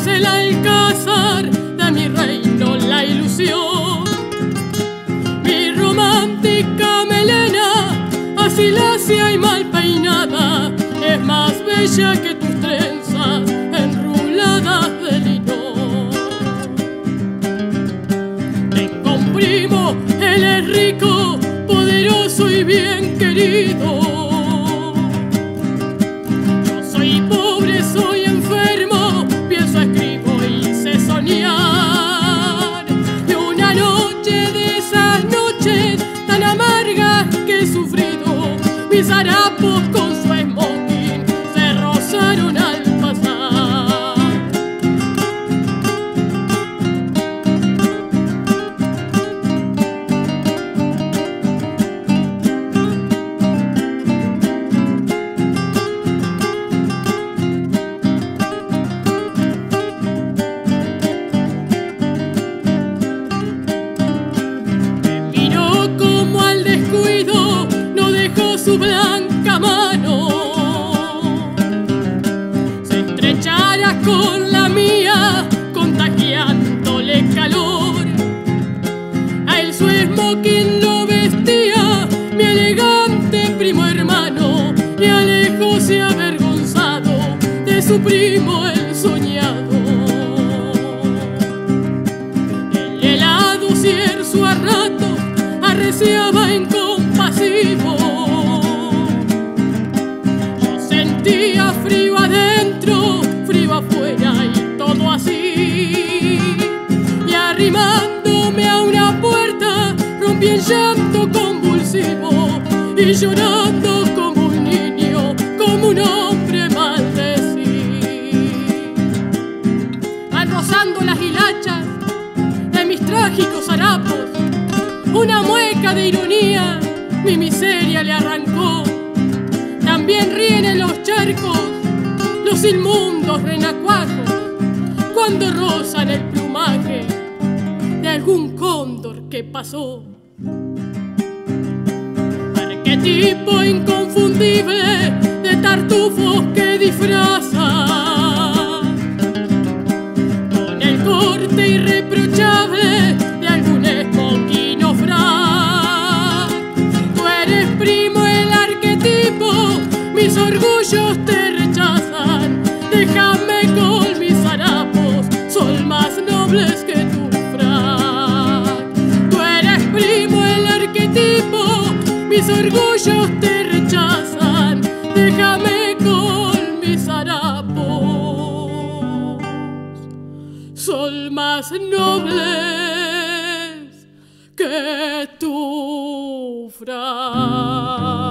es el alcázar de mi reino la ilusión. Mi romántica melena, así y mal peinada, es más bella que tus trenzas enruladas de lino. Tengo un primo, él es rico, poderoso y bien querido. Mis harapos con su blanca mano. Se estrechara con la mía, contagiándole calor. A él su smoking lo vestía, mi elegante primo hermano, y alejóse avergonzado de su primo el soñado. El helado cierzo a rato arreciaba y todo así. Y arrimándome a una puerta, rompí en llanto convulsivo y llorando como un niño, como un hombre maldecido. Van rozando las hilachas de mis trágicos harapos. Una mueca de ironía mi miseria le arrancó. También ríen en los charcos los inmundos renacuajos cuando rozan el plumaje de algún cóndor que pasó. Arquetipo inconfundible de tartufos que disfrazan con el corte irreprochable de algún esmoquino frac. Tú eres primo el arquetipo, mis orgullos te. Déjame con mis harapos, son más nobles que tu frac. Tú eres primo el arquetipo, mis orgullos te rechazan. Déjame con mis harapos son más nobles que tu frac.